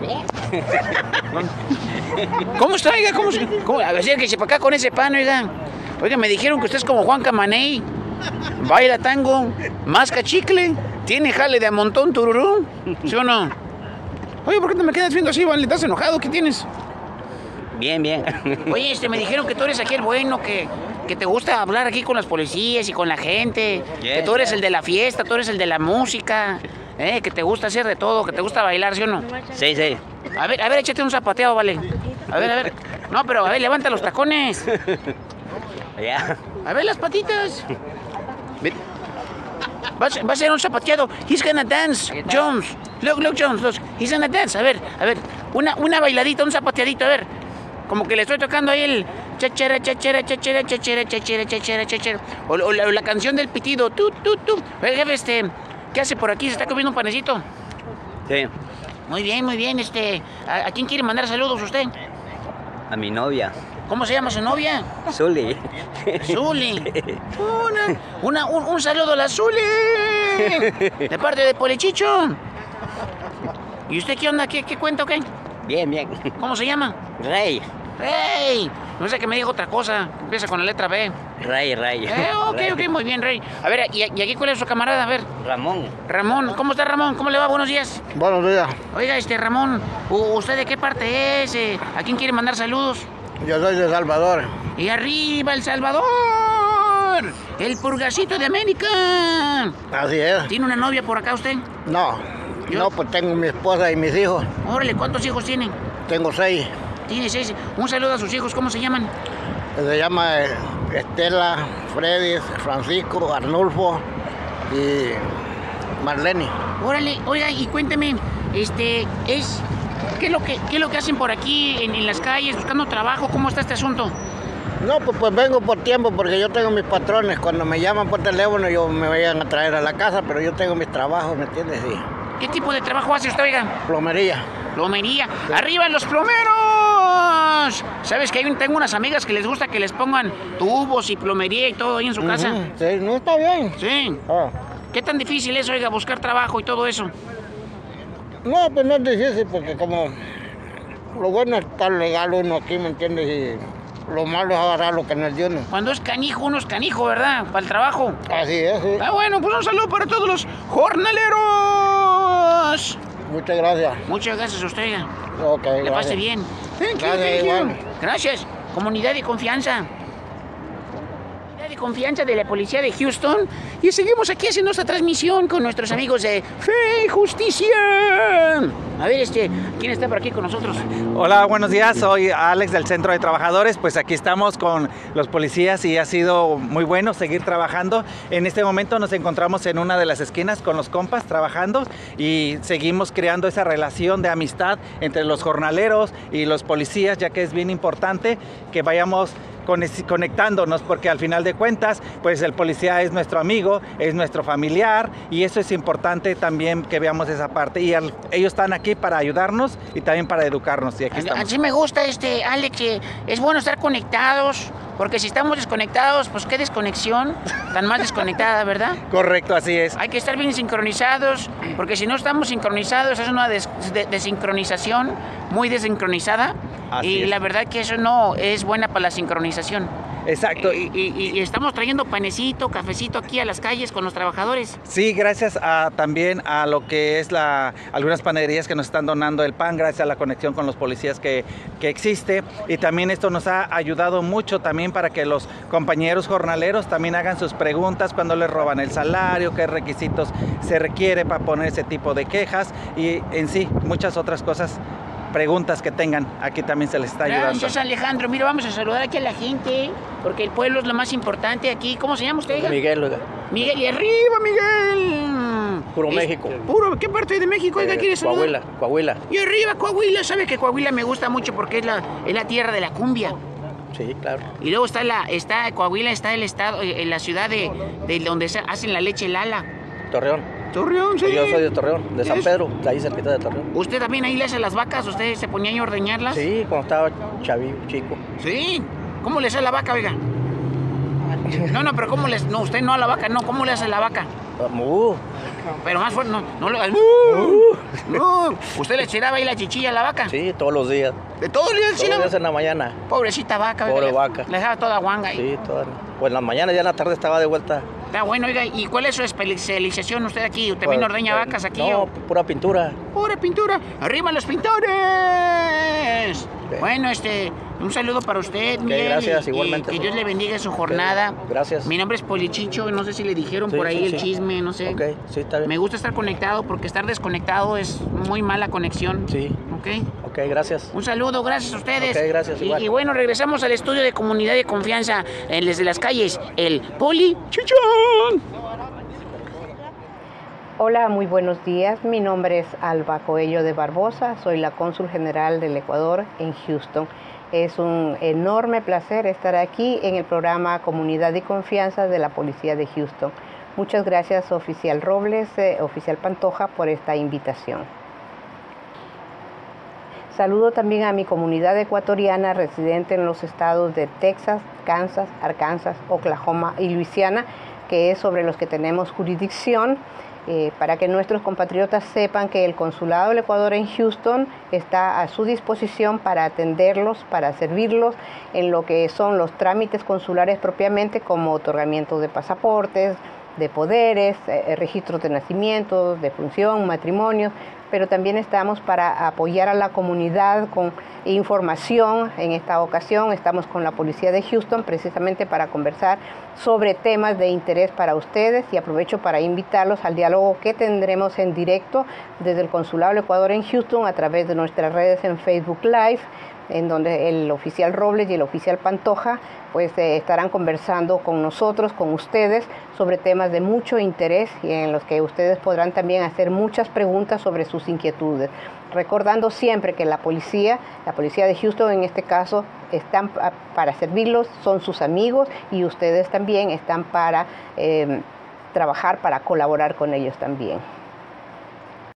¿Cómo está, oiga? ¿Cómo, se- cómo? A ver, acérquese para acá con ese pan, oiga. Oiga, me dijeron que usted es como Juan Camaney. Baila tango, masca chicle, tiene jale de a montón tururú. ¿Sí o no? Oye, ¿por qué te me quedas viendo así, vale? ¿Estás enojado? ¿Qué tienes? Bien, bien. Oye, este, me dijeron que tú eres aquí el bueno, que, que te gusta hablar aquí con las policías y con la gente, que tú eres el de la fiesta, tú eres el de la música, eh, que te gusta hacer de todo, que te gusta bailar, ¿sí o no? Sí, sí. A ver, a ver, échate un zapateado, vale. A ver, a ver. No, pero a ver, levanta los tacones. Ya. A ver las patitas. Va a, ser, va a ser un zapateado. He's gonna dance, Jones. Look, look, Jones, look. He's gonna dance. A ver, a ver. Una, una bailadita, un zapateadito, a ver. Como que le estoy tocando ahí el chachera, chachera, chachera, chachera, chachera, chachera, chachera. O, o la, o la canción del pitido. Tu, tu, tu. Oiga, jefe, este, ¿qué hace por aquí? ¿Se está comiendo un panecito? Sí. Muy bien, muy bien. Este, ¿a, a quién quiere mandar saludos usted? A mi novia. ¿Cómo se llama su novia? Zully. Zuli. Una, una- un, un saludo a la Zuli. De parte de Polichicho. ¿Y usted qué onda? ¿Qué, qué cuenta o qué? Bien, bien. ¿Cómo se llama? Rey. ¡Ey! No sé que me dijo otra cosa. Empieza con la letra B. Rey, Rey. Eh, ok, ok, muy bien, Rey. A ver, ¿y, y aquí cuál es su camarada? A ver, Ramón. Ramón. ¿Cómo está Ramón? ¿Cómo le va? Buenos días. Buenos días, Oiga, este Ramón, ¿u- ¿usted de qué parte es? Eh, ¿A quién quiere mandar saludos? yo soy de Salvador. Y arriba El Salvador, el purgacito de América. Así es. ¿Tiene una novia por acá usted? No, Yo- no, pues tengo mi esposa y mis hijos. Órale, ¿cuántos hijos tienen? Tengo seis. Tiene seis. Un saludo a sus hijos, ¿cómo se llaman? Se llama eh, Estela, Freddy, Francisco, Arnulfo y Marlene. Órale, oiga, y cuénteme, este, es, ¿qué es lo que, qué es lo que hacen por aquí en, en las calles buscando trabajo? ¿Cómo está este asunto? No, pues, pues vengo por tiempo porque yo tengo mis patrones. Cuando me llaman por teléfono, yo me vayan a traer a la casa, pero yo tengo mis trabajos, ¿me entiendes? Sí. ¿Qué tipo de trabajo hace usted, oiga? Plomería. Plomería. ¡Arriba los plomeros! ¿Sabes que un- tengo unas amigas que les gusta que les pongan tubos y plomería y todo ahí en su casa? Sí, no está bien. Sí. Ah. ¿Qué tan difícil es, oiga, buscar trabajo y todo eso? No, pues no es difícil porque como lo bueno es estar legal uno aquí, ¿me entiendes? Y lo malo es agarrar lo que no es de uno. Cuando es canijo, uno es canijo, ¿verdad? Para el trabajo. Así es, sí. Ah, bueno, pues un saludo para todos los jornaleros. Muchas gracias. Muchas gracias a usted. Ok, Le gracias. pase bien. Thank you, Gracias, thank you. igual. Gracias. Comunidad de confianza. Confianza de la policía de Houston. Y seguimos aquí haciendo esta transmisión con nuestros amigos de Fe y Justicia. A ver, este, ¿quién está por aquí con nosotros? Hola, buenos días. Soy Alex del Centro de Trabajadores. Pues aquí estamos con los policías y ha sido muy bueno seguir trabajando. En este momento nos encontramos en una de las esquinas con los compas trabajando y seguimos creando esa relación de amistad entre los jornaleros y los policías, ya que es bien importante que vayamos conectándonos porque al final de cuentas pues el policía es nuestro amigo, es nuestro familiar y eso es importante también que veamos esa parte y al- ellos están aquí para ayudarnos y también para educarnos y aquí estamos. Así me gusta, este, Alex, que es bueno estar conectados. Porque si estamos desconectados, pues qué desconexión. Tan más desconectada, ¿verdad? Correcto, así es. Hay que estar bien sincronizados, porque si no estamos sincronizados es una des- de- desincronización muy desincronizada. Así y es. la verdad que eso no es buena para la sincronización. Exacto. Y, y- y estamos trayendo panecito, cafecito aquí a las calles con los trabajadores. Sí, gracias a, también a lo que es la algunas panaderías que nos están donando el pan, gracias a la conexión con los policías que, que existe. Y también esto nos ha ayudado mucho también para que los compañeros jornaleros también hagan sus preguntas cuando les roban el salario, qué requisitos se requiere para poner ese tipo de quejas y en sí muchas otras cosas, preguntas que tengan, aquí también se les está ayudando. Gracias Alejandro. Mira, vamos a saludar aquí a la gente, porque el pueblo es lo más importante aquí. ¿Cómo se llama usted? oiga? Miguel, oiga. Miguel, y arriba Miguel. Puro Es- México. Puro, ¿qué parte de México? Oiga, Eh, ¿quiere saludar? Coahuila, Coahuila. Y arriba Coahuila, ¿sabe que Coahuila me gusta mucho porque es la, es la tierra de la cumbia? Sí, claro. Y luego está la, está Coahuila, está el estado, eh, en la ciudad de, de donde se hacen la leche Lala. Torreón. Torreón, sí. Yo soy de Torreón, de San Es- Pedro, de ahí cerquita de Torreón. ¿Usted también ahí le hace las vacas? ¿Usted se ponía ahí a ordeñarlas? Sí, cuando estaba chavillo, chico. Sí. ¿Cómo le hace la vaca, oiga? No, no, pero ¿cómo les.? No, usted no a la vaca, no. ¿Cómo le hace la vaca? Uh, Pero más fuerte, no, no lo. No, ¿Usted le tiraba ahí la chichilla a la vaca? Sí, todos los días. ¿De todos los días Todos los días en la mañana. Pobrecita vaca. Pobre le- vaca. Le dejaba toda guanga ahí. Sí, todas. Pues en la mañana ya en la tarde estaba de vuelta. Está bueno, oiga, ¿y cuál es su especialización usted aquí? ¿También Pues, ordeña eh, vacas aquí? No, o- pura pintura. ¡Pura pintura! ¡Arriba los pintores! Bueno, este, un saludo para usted, Miguel. gracias, y- y igualmente. que Dios le bendiga su jornada. Gracias. Mi nombre es Polichicho, no sé si le dijeron Sí, por ahí sí, el sí. chisme, no sé. Ok, sí, está bien. Me gusta estar conectado porque estar desconectado es muy mala conexión. Sí. ¿Ok? Ok, gracias. Un saludo, gracias a ustedes. Ok, gracias, Y, igual. y bueno, regresamos al estudio de comunidad de confianza en desde las calles, el Poli Chichón. Hola, muy buenos días. Mi nombre es Alba Coello de Barbosa, soy la cónsul general del Ecuador en Houston. Es un enorme placer estar aquí en el programa Comunidad y Confianza de la Policía de Houston. Muchas gracias, oficial Robles, eh, oficial Pantoja, por esta invitación. Saludo también a mi comunidad ecuatoriana residente en los estados de Texas, Kansas, Arkansas, Oklahoma y Luisiana, que es sobre los que tenemos jurisdicción, eh, para que nuestros compatriotas sepan que el Consulado del Ecuador en Houston está a su disposición para atenderlos, para servirlos en lo que son los trámites consulares propiamente, como otorgamiento de pasaportes, de poderes, eh, registros de nacimiento, de función, matrimonios, pero también estamos para apoyar a la comunidad con información. En esta ocasión estamos con la Policía de Houston precisamente para conversar sobre temas de interés para ustedes y aprovecho para invitarlos al diálogo que tendremos en directo desde el Consulado del Ecuador en Houston a través de nuestras redes en Facebook Live en donde el oficial Robles y el oficial Pantoja pues eh, estarán conversando con nosotros, con ustedes, sobre temas de mucho interés y en los que ustedes podrán también hacer muchas preguntas sobre sus inquietudes. Recordando siempre que la policía, la policía de Houston en este caso, están pa- para servirlos, son sus amigos y ustedes también están para eh, trabajar, para colaborar con ellos también.